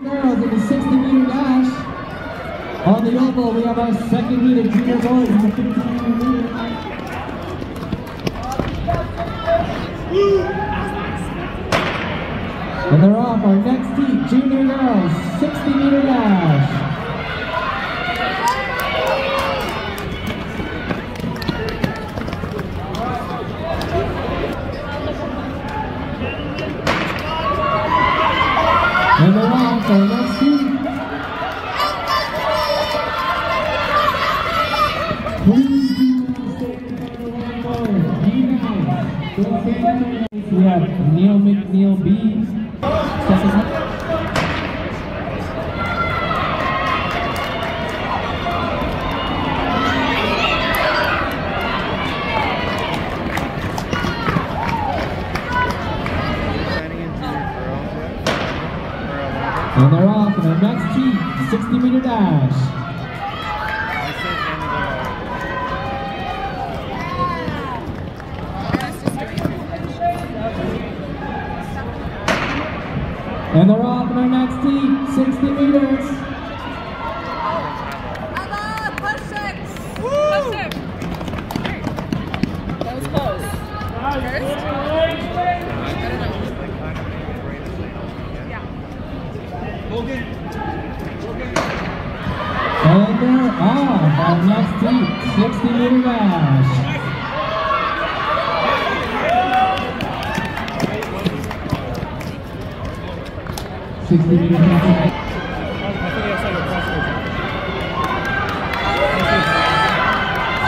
Girls in the 60 meter dash. On the oval, we have our second meet of junior boys in the 15 meter And they're off our next heat, junior girls, 60 meter dash. They're off our next. Please not stay in front one And they're off in our next heat, 60 meter dash. And they're off in our next heat, 60 meters. Emma, push six. Push six. That was close. First? Off our next heat, 60 meter dash. Sixty.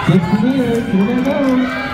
Sixty meters, here they go.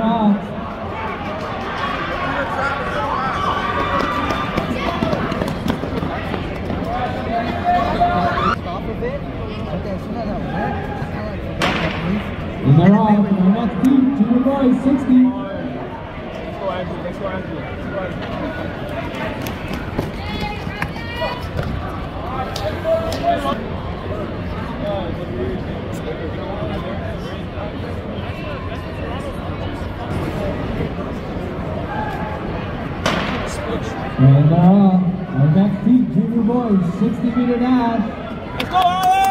60, they're off. And they're off. And our next team, junior boys, 60. And they're off. Our next team, junior boys, 60 meter dash.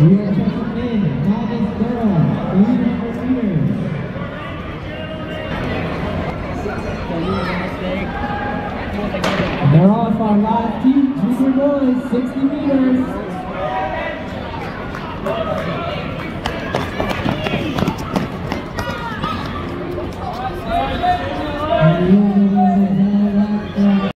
We are in, Novice Girl, 300 meters. So he was a mistake. He was a good And they're off our last heat, junior boys, 60 meters.